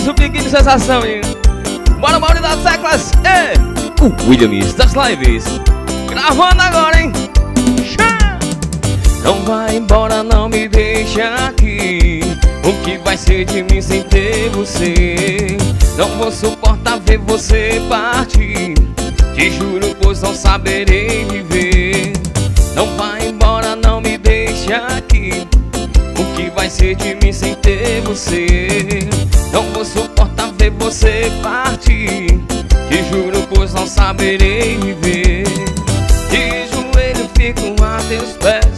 Diz o biquíni sensação, hein? Bora, Mauri das teclas! É o Williams das lives. Gravando agora, hein? Não vai embora, não me deixa aqui. O que vai ser de mim sem ter você? Não vou suportar ver você partir. Te juro, pois não saberei viver. Não vai embora, não me deixa aqui. O que vai ser de mim sem ter você? Não vou suportar ver você partir. Te juro, pois não saberei viver. De joelho fico a teus pés,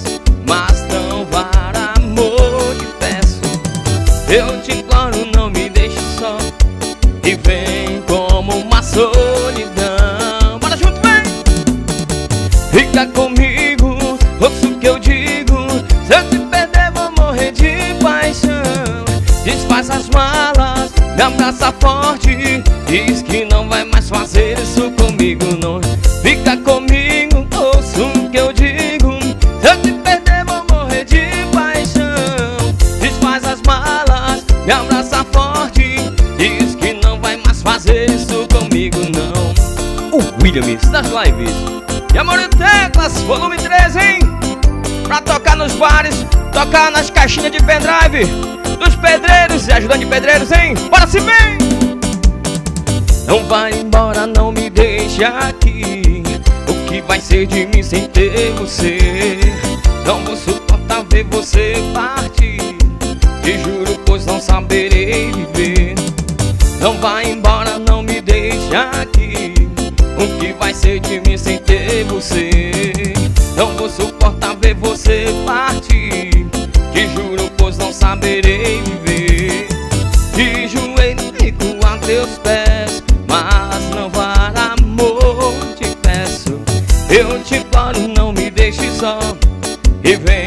Desfaz as malas, me abraça forte. Diz que não vai mais fazer isso comigo, não. Fica comigo, ouça o que eu digo. Se eu te perder, vou morrer de paixão. Desfaz as malas, me abraça forte. Diz que não vai mais fazer isso comigo, não. O Williams das lives. E Amor e Teclas, volume 13, hein? Pra tocar nos bares, tocar nas caixinhas de pendrive Dos pedreiros e ajudando de pedreiros, hein? Bora se bem! Não vai embora, não me deixa aqui O que vai ser de mim sem ter você? Não vou suportar ver você partir Te juro, pois não saberei viver Não vai embora, não me deixa aqui O que vai ser de mim sem ter você? Não vou suportar ver você partir. Te juro, pois não saberei viver. De joelho fico a teus pés Mas não para amor, te peço. Eu te imploro, não me deixe só E vem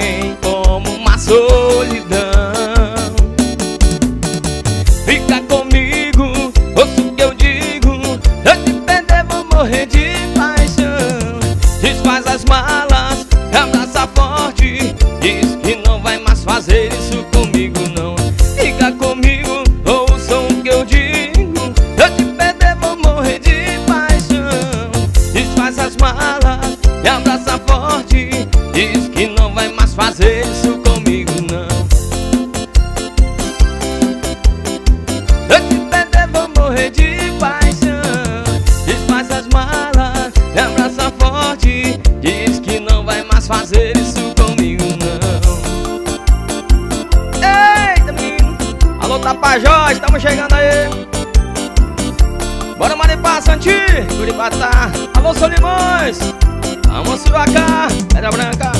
Pedra Branca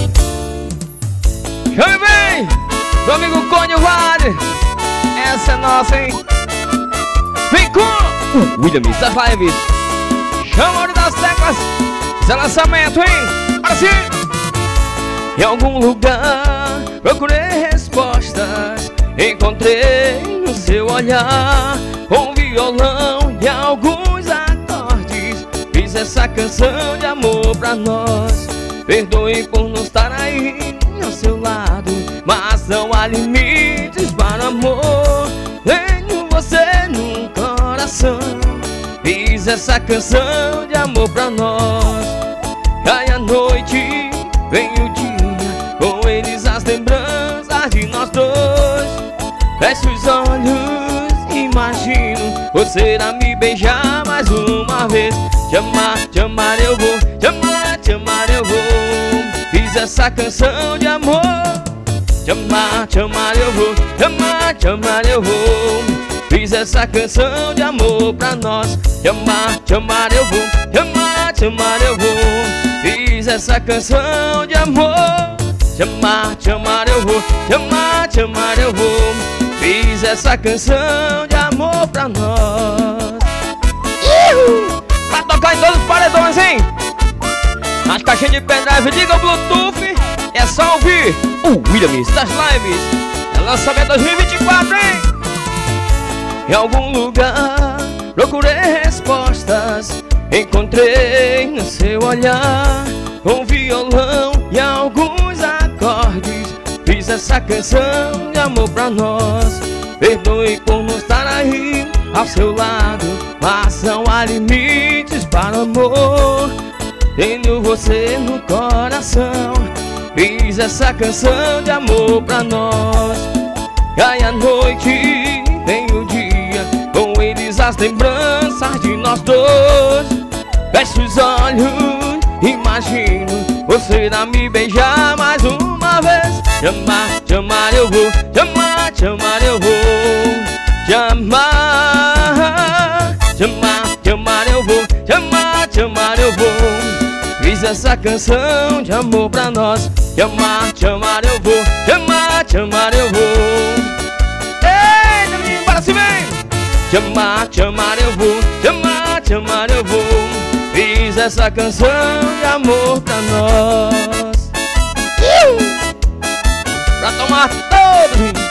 Chame bem, meu amigo Cônio Vale. Essa é nossa, hein? Vem com Williams das lives Chama das teclas. Zé lançamento, hein? Para sim! Em algum lugar procurei respostas. Encontrei no seu olhar Um violão e alguns acordes. Fiz essa canção de amor pra nós Perdoe por não estar aí ao seu lado Mas não há limites para o amor. Tenho você no coração Fiz essa canção de amor pra nós. Cai a noite, vem o dia Com eles as lembranças de nós dois. Fecho os olhos, imagino Você irá me beijar mais uma vez. Te amar, te amar eu vou Fiz essa canção de amor. Te amar, te amar eu vou. Te amar, te amar eu vou. Fiz essa canção de amor pra nós. Te amar, te amar eu vou. Te amar, te amar eu vou. Fiz essa canção de amor. Te amar, te amar eu vou. Te amar, te amar eu vou. Fiz essa canção de amor pra nós! Pra tocar em todos os paredões, hein? Nas caixinhas de pendrive, liga o Bluetooth. É só ouvir o Williams das lives. É lançamento 2024, hein? Em algum lugar procurei respostas. Encontrei no seu olhar Um violão e alguns acordes. Fiz essa canção de amor pra nós. Perdoe por não estar aí ao seu lado Mas não há limites para o amor Tenho você no coração. Fiz essa canção de amor pra nós. Cai a noite, vem o dia Com eles as lembranças de nós dois. Fecho os olhos, imagino Você irá me beijar mais uma vez. Te amar, te amar eu vou Te amar, te amar eu vou. Te essa canção de amor pra nós. Te amar, te amar eu vou. Te amar, te amar eu vou. Ei, menino, para se vem Te amar, te amar eu vou. Te amar, te amar eu vou. Fiz essa canção de amor pra nós. Pra tomar todos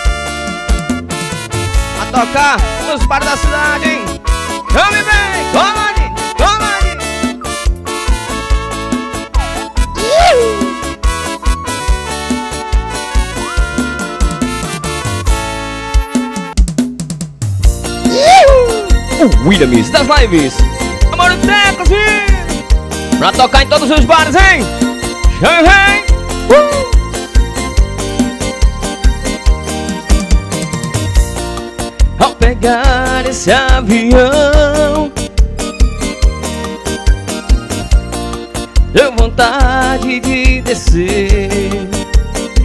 A tocar nos bares da cidade, hein? Chame bem, cola o Williams das lives. Amor do Teclas, Pra tocar em todos os bares, hein? Chame, uh! Ao pegar esse avião Deu vontade de descer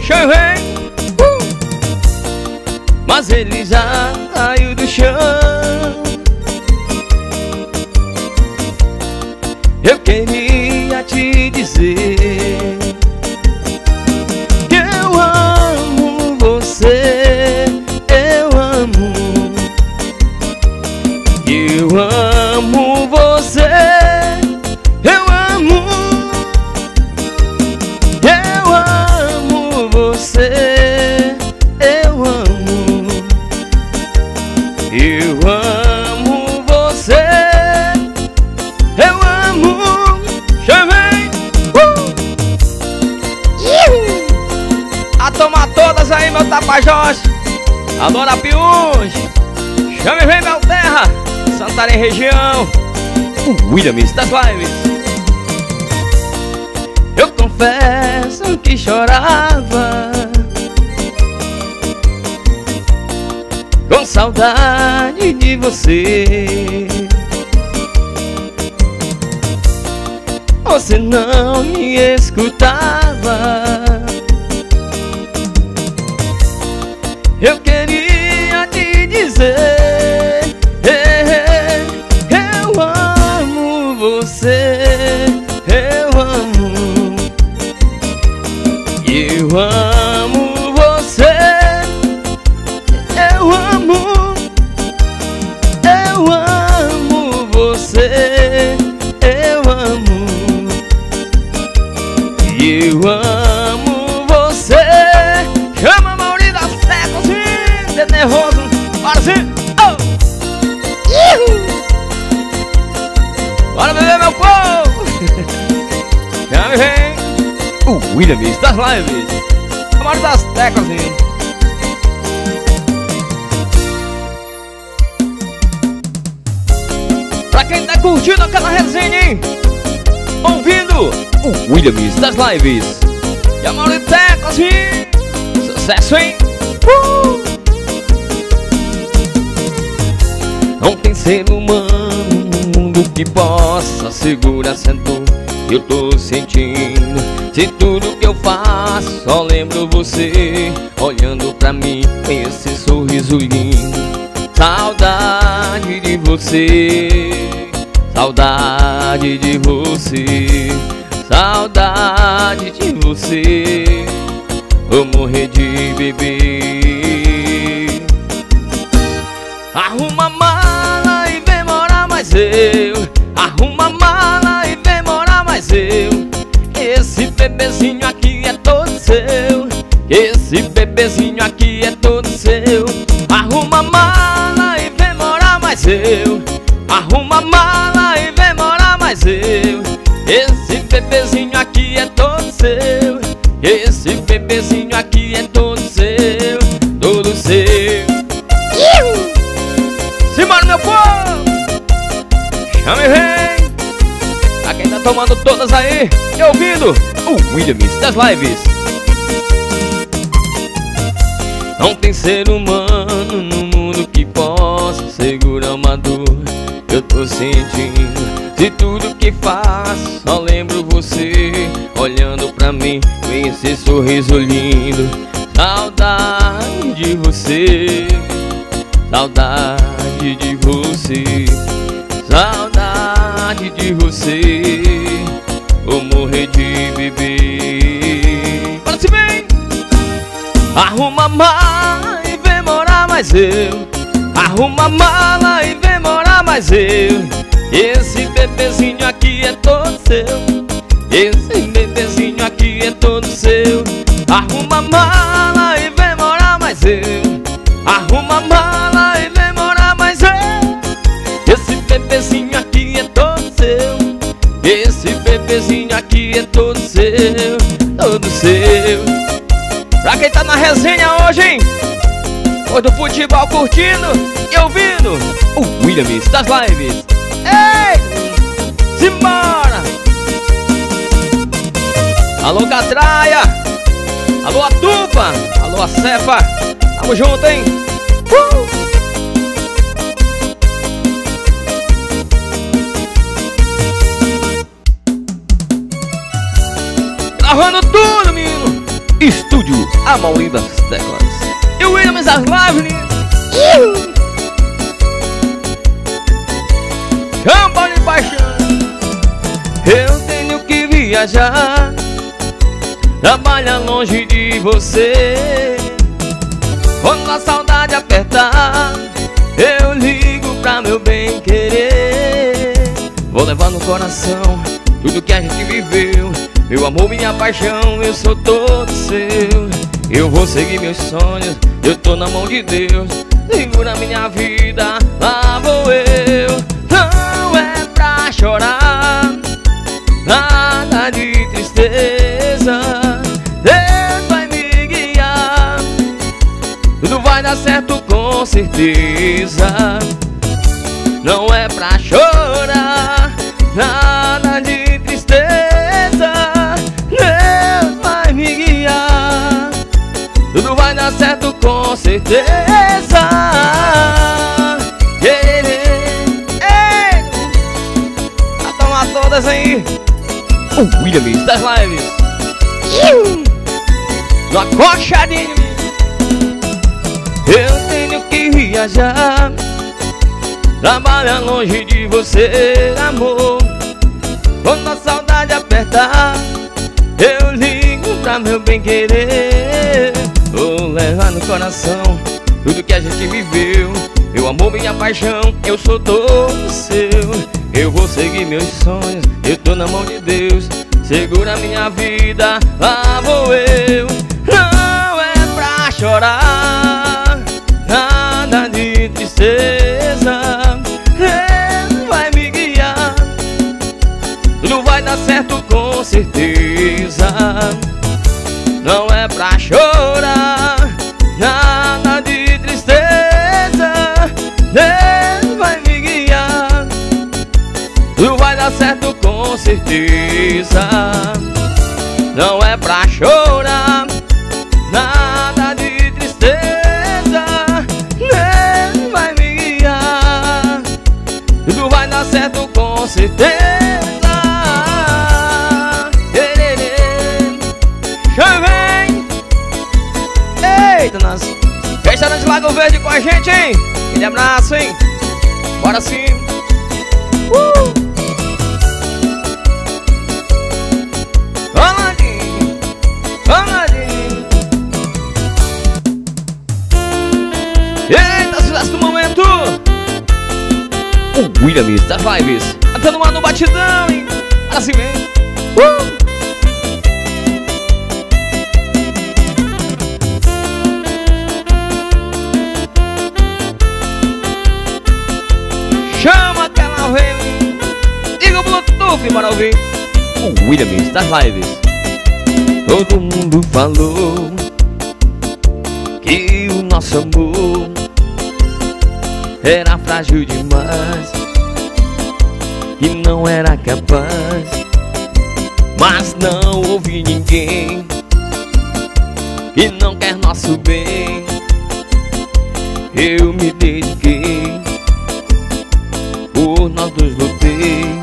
Chame, uh! Mas ele já caiu do chão Eu queria te dizer tomar todas aí, meu Tapajós. Alô, Arapiuns. Chame vem, Belterra. Santarém região. O Williams das lives. Eu confesso que chorava. Com saudade de você. Você não me escutava. Bora oh. Bora beber meu povo me vem O Williams das lives A maior das teclas hein? Pra quem tá curtindo aquela resenha hein? Ouvindo o Williams das lives E a maior teclas hein? Sucesso hein? Uh! Não tem ser humano no mundo que possa segurar dor Eu tô sentindo Se tudo que eu faço só lembro você Olhando pra mim com esse sorriso lindo. Saudade de você Saudade de você Saudade de você. Vou morrer de beber. Arruma mais eu. Arruma mala e vem morar mais eu. Esse bebezinho aqui é todo seu. Esse bebezinho aqui é todo seu. Arruma mala e vem morar mais eu. Arruma mala o Williams das lives. Não tem ser humano no mundo que possa segurar uma dor. Eu tô sentindo De tudo que faço, só lembro você Olhando pra mim com esse sorriso lindo. Saudade de você Saudade de você Saudade de você de beber Fala se bem Arruma mala e vem morar mais eu. Arruma mala e vem morar mais eu. Esse bebezinho aqui é todo seu. Esse bebezinho aqui é todo seu. Arruma mala e vem morar mais eu. Arruma mala e vem morar mais eu. Esse bebezinho aqui é todo seu. Esse bebezinho é todo seu Todo seu Pra quem tá na resenha hoje, hein? Depois do futebol curtindo e ouvindo o Williams das lives. Ei! Simbora! Alô, Catraia! Alô, Atupa! Alô, a Cefa! Tamo junto, hein? Uh! Gravando tudo, menino! Estúdio Amaury das Teclas. E o Williams das lives, menino! Chama de paixão Eu tenho que viajar Trabalhar longe de você Quando a saudade apertar Eu ligo pra meu bem querer Vou levar no coração Tudo que a gente viveu Meu amor, minha paixão Eu sou todo seu. Eu vou seguir meus sonhos Eu tô na mão de Deus. Segura minha vida Lá vou eu. Chorar Nada de tristeza. Deus vai me guiar Tudo vai dar certo com certeza. Não é pra chorar Nada Certo com certeza. Todas aí. O Williams das lives. No acochadinho Eu tenho que viajar. Trabalhar longe de você, amor. Quando a saudade apertar Eu ligo pra meu bem querer Vou levar no coração Tudo que a gente viveu. Meu amor, minha paixão Eu sou todo seu. Eu vou seguir meus sonhos, eu tô na mão de Deus. Segura minha vida, lá vou eu. Não é pra chorar Nada de tristeza. Ele vai me guiar. Tudo vai dar certo com certeza. Não é pra chorar certeza Não é pra chorar Nada de tristeza Ele vai me guiar. Tudo vai dar certo com certeza. Chame Eita, nas Restaurante Lago Verde com a gente, hein? Aquele abraço, hein? Bora sim. Uh! Williams das lives Tá no ar no batidão, hein? Assim vem uh! Chama aquela vem. Liga o Bluetooth para ouvir. O Williams das lives Todo mundo falou Que o nosso amor Era frágil demais Que não era capaz Mas não ouvi ninguém Que não quer nosso bem. Eu me dediquei Por nós dois lutei.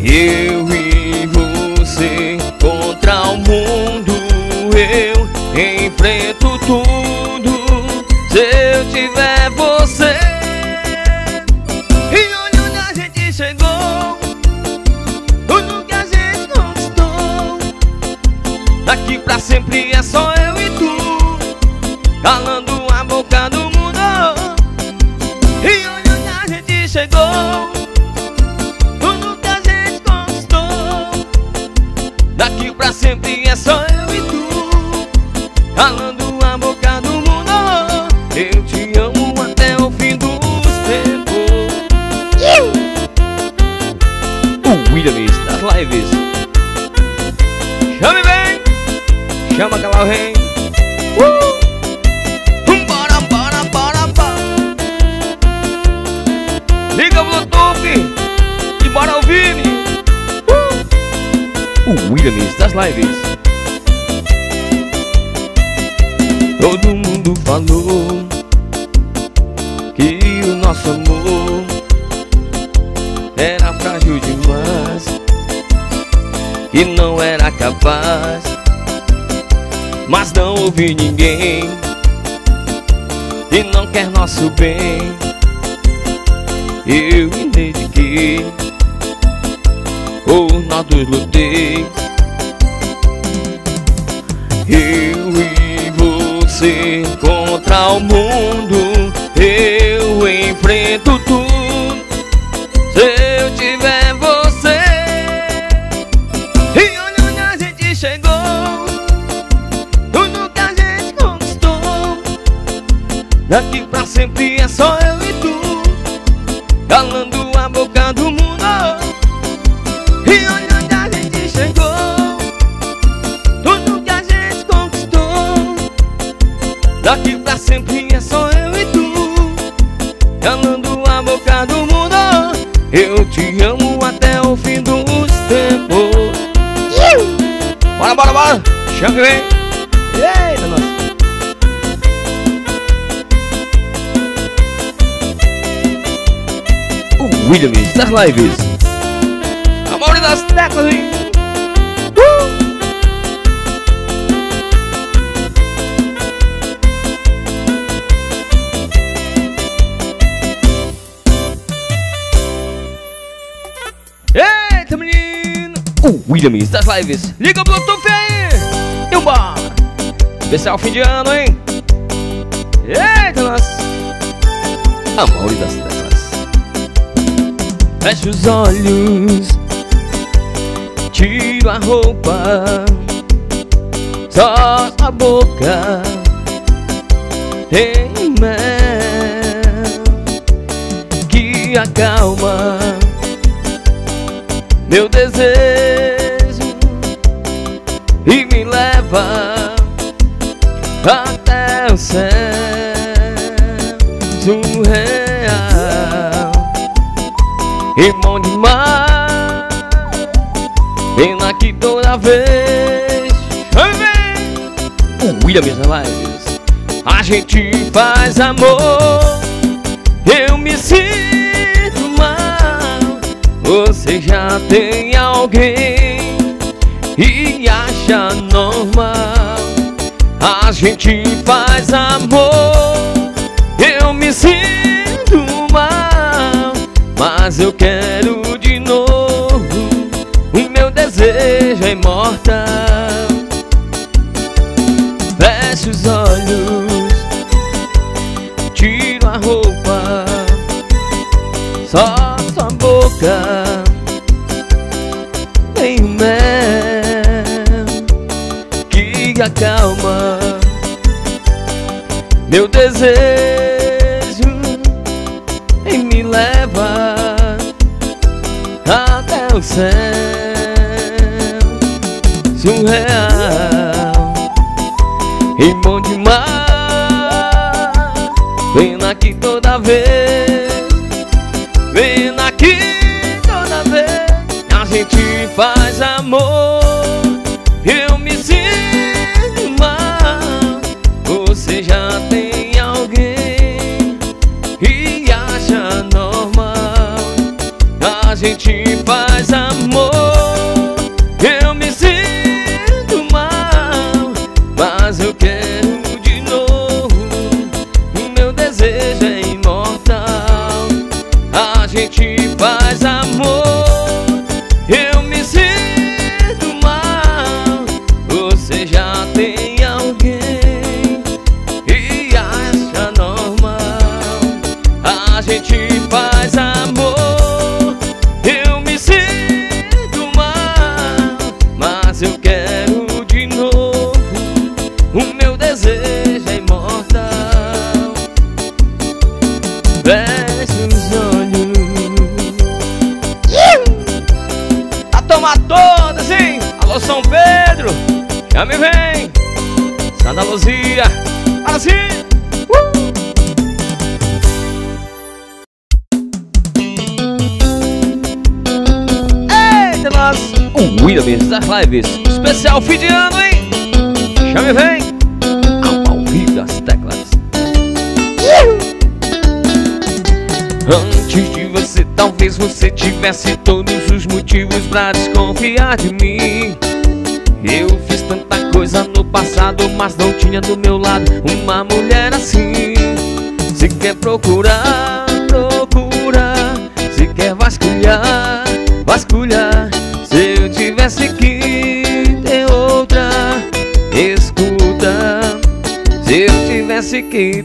Eu e você contra o mundo Eu enfrento tudo Eu te amo até o fim dos tempos O Williams das lives. Chame bem Chama ela vem. Uh! Bora, bora, bora, bora Liga o Bluetooth E bora ouvir uh! O Williams das lives. Todo mundo falou mas não ouvi ninguém que não quer nosso bem. Eu me dediquei, por nós dois lutei. Eu e você contra o mundo Eu enfrento das lives Amor das teclas, hein? Uh! Eita, menino! O Williams das lives. Liga o Bluetooth aí! E embora! Especial fim de ano, hein? Eita, nossa! Amor das telas. Fecha os olhos. Tiro a roupa. Só a boca. Tem mel que acalma meu desejo e me leva até o céu surreal. Irmão demais, pena que toda vez o William Lives a gente faz amor. Eu me sinto mal. Você já tem alguém e acha normal. A gente faz amor. Eu me sinto mas eu quero de novo. O meu desejo é imortal. Feche os olhos, tiro a roupa, só sua boca tem mel que acalma meu desejo céu surreal e bom demais. gente faz amor. Nós. O Williams das lives. Especial fim de ano, hein? Já me vem. Ao, ao das teclas. Antes de você, talvez você tivesse todos os motivos pra desconfiar de mim. Eu fiz tanta coisa no passado, mas não tinha do meu lado uma mulher assim. Se quer procurar. Tivesse que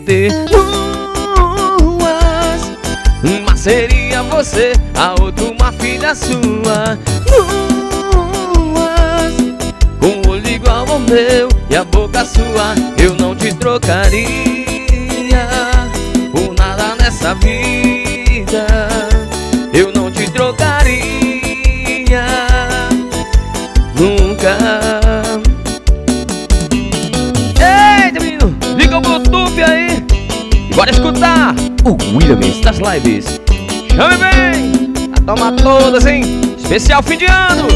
duas, uma seria você, a outra uma filha sua. Duas, com o olho igual ao meu e a boca sua, eu não te trocaria por nada nessa vida. Eu não te trocaria nunca. Liga o Bluetooth bora escutar o Williams das lives. Chame bem, a tomar todas, hein? Especial fim de ano.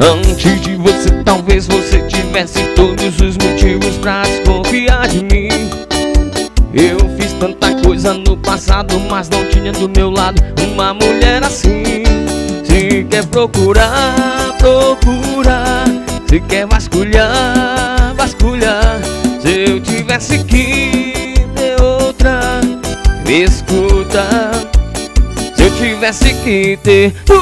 Antes de você, talvez você tivesse todos os motivos pra desconfiar de mim. Eu fiz tanta coisa no passado, mas não tinha do meu lado uma mulher assim. Se quer procurar, procurar. Se quer vasculhar, tivesse que ter outra, escuta. Se eu tivesse que ter duas,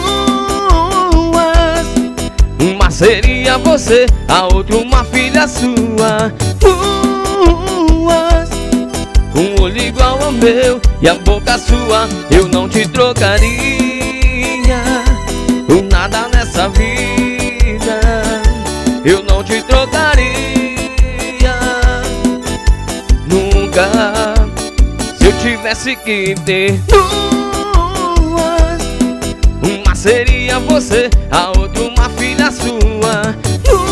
uma seria você, a outra uma filha sua. Duas, um olho igual ao meu e a boca sua, eu não te trocaria nada nessa vida. Se eu tivesse que ter duas, uma seria você, a outra uma filha sua. Duas,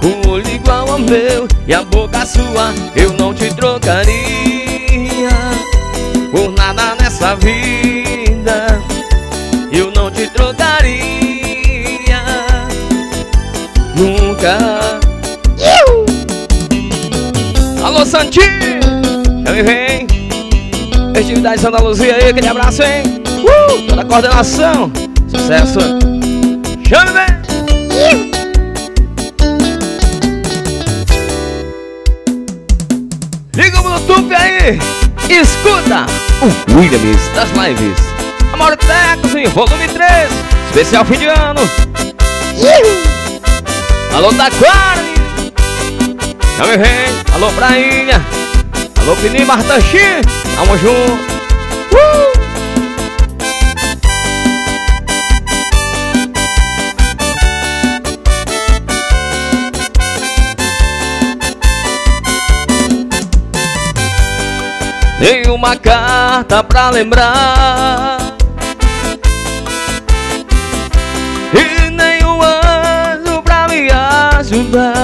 com o olho igual ao meu e a boca sua, eu não te trocaria por nada nessa vida. Eu não te trocaria nunca. Alô, Santinho! Já me vem! Festividade Santa Luzia aí, aquele abraço, hein? Uh! Toda a coordenação! Sucesso! Chame, vem! Liga o Bluetooth aí! Escuta o Williams das lives. Amor Tecos em volume 3, especial fim de ano. Alô, Taquari! Já me vem! Alô, Prainha! Alô, Pinim Martanchi! Tamo junto! Uh! Uma carta pra lembrar E nem um anjo pra me ajudar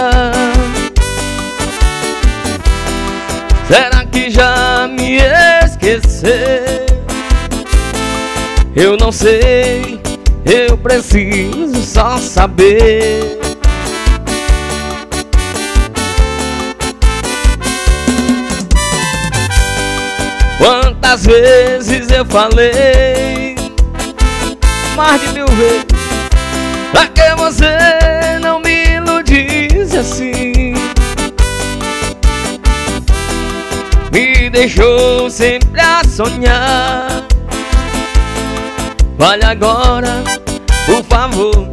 Eu não sei, eu preciso só saber. Quantas vezes eu falei Mais de mil vezes Pra que você não me iludisse assim Me deixou sempre a sonhar Olha agora Por favor,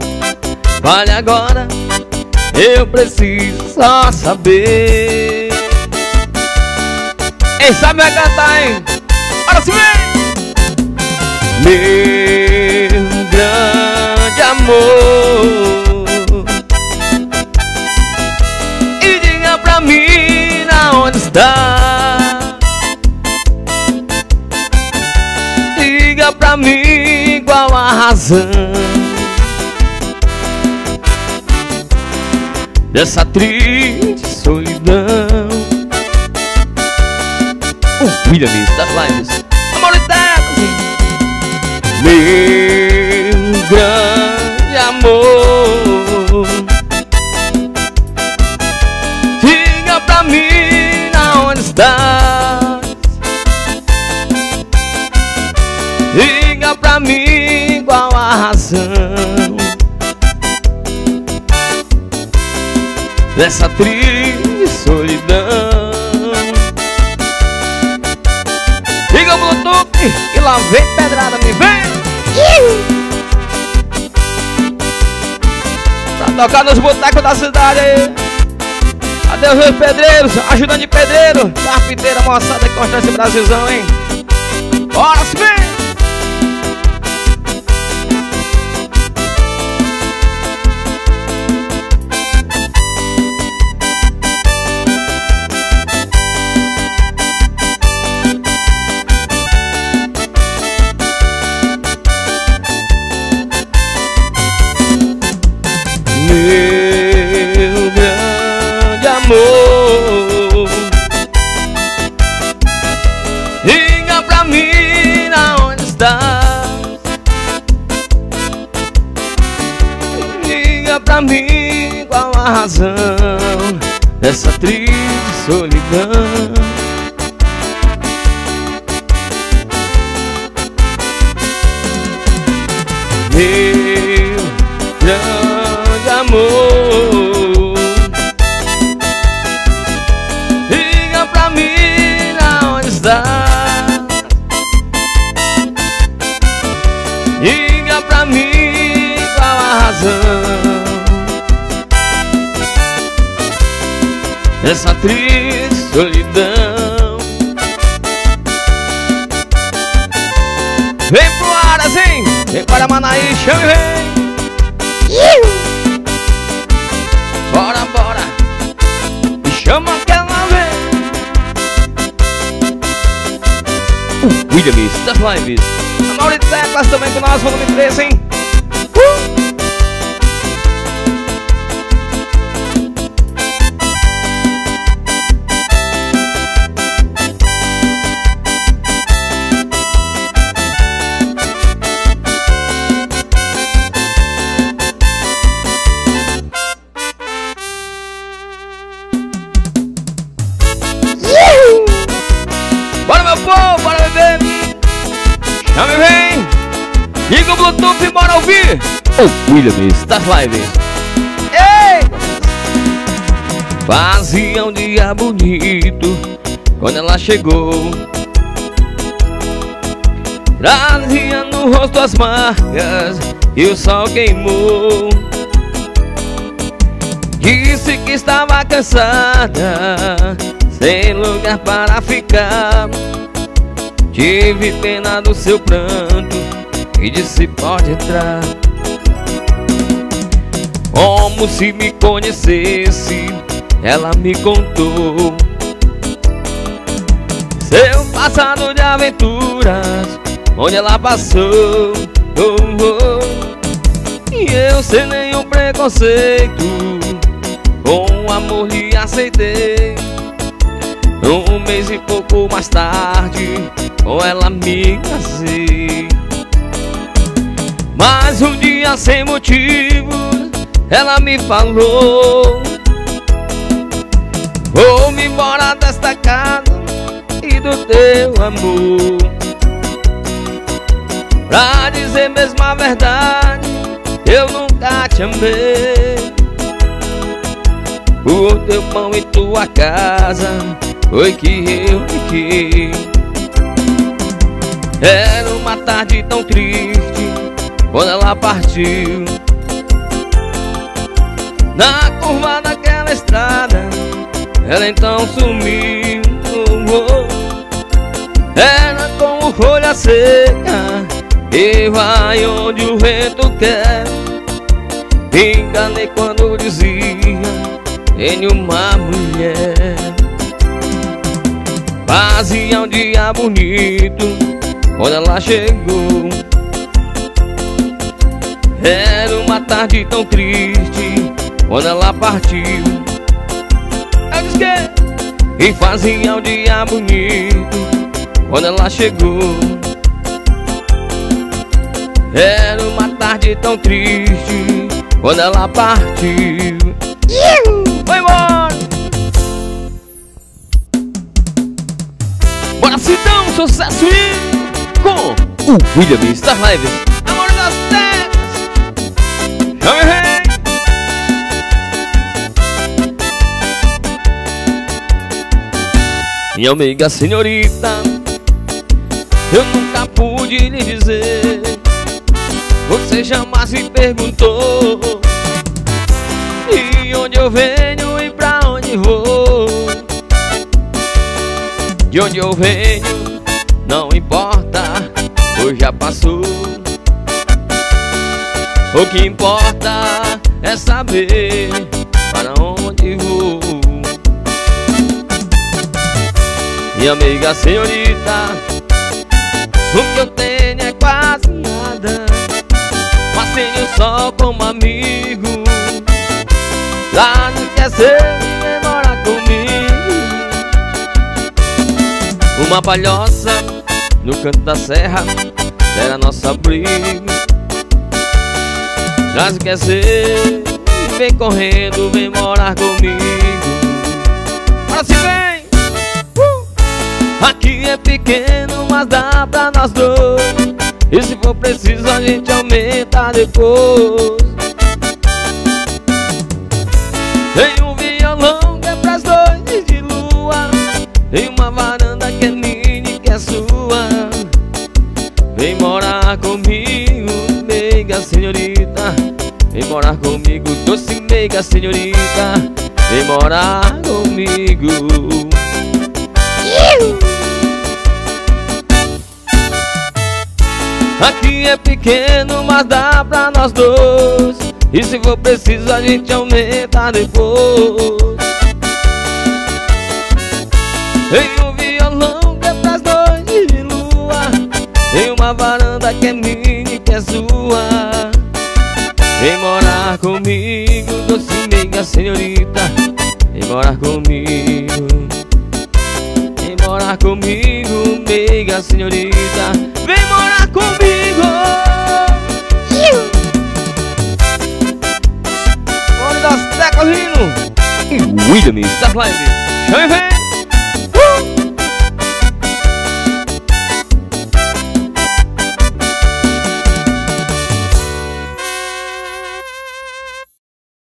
fale agora Eu preciso só saber Quem sabe vai cantar, hein? Bora se ver! Meu grande amor E diga pra mim na onde está razão Dessa triste solidão. O William das lives meu Dessa triste solidão Liga o Bluetooth e lá vem pedrada, me vem Pra tocar nos botecos da cidade aí Cadê os meus pedreiros? Ajudando de pedreiro Carpinteira, moçada esse Brasilzão, hein Bora, se vem! Meu grande amor. Diga pra mim onde estás. Diga pra mim qual a razão Dessa triste solidão. Meu Essa triste solidão. Vem pro Arazinho, vem para Manaí, chame vem Bora, bora. Me chama aquela vez uh, William das lives A Maurício Teclas também com nós, volume 3, hein ouvir! O William das lives. Ei! Fazia um dia bonito quando ela chegou. Trazia no rosto as marcas e o sol queimou. Disse que estava cansada, sem lugar para ficar. Tive pena do seu pranto e disse pode entrar Como se me conhecesse Ela me contou. Seu passado de aventuras Onde ela passou oh, oh. E eu sem nenhum preconceito Com amor lhe aceitei. Um mês e pouco mais tarde Com ela me casei. Mas um dia sem motivo Ela me falou Vou-me embora desta casa E do teu amor Pra dizer mesmo a verdade Eu nunca te amei. Por teu pão e tua casa Foi que eu fiquei. Era uma tarde tão triste quando ela partiu Na curva daquela estrada Ela então sumiu. Era como folha seca E vai onde o vento quer. Enganei quando dizia Em uma mulher Fazia um dia bonito Quando ela chegou. Era uma tarde tão triste Quando ela partiu disse que E fazia um dia bonito Quando ela chegou Era uma tarde tão triste. Quando ela partiu Foi embora. Bora Cidão, sucesso e com o William Star Live Amor das terras Minha amiga senhorita Eu nunca pude lhe dizer. Você jamais me perguntou De onde eu venho e pra onde vou. De onde eu venho não importa, hoje já passou. O que importa é saber Minha amiga senhorita O que eu tenho é quase nada. Mas tenho só como amigo Lá não quer ser Uma palhoça no canto da serra Era nossa briga Caso quer ser Vem correndo, vem morar comigo. Agora se uh! Aqui é pequeno, mas dá pra nós dois. E se for preciso a gente aumenta depois. Tem um violão que é pras noites de lua. Tem uma varanda que é minha e que é sua. Vem morar comigo, meiga senhorita. Vem morar comigo, doce meiga senhorita. Vem morar comigo Aqui é pequeno, mas dá pra nós dois. E se for preciso a gente aumenta depois. Em um violão que é pras noites de lua. Em uma varanda que é minha e que é sua. Vem morar comigo, doce amiga senhorita. Vem morar comigo. Vem morar comigo, amiga senhorita. Vem morar comigo das teclas rindo William, das lives Chame, vem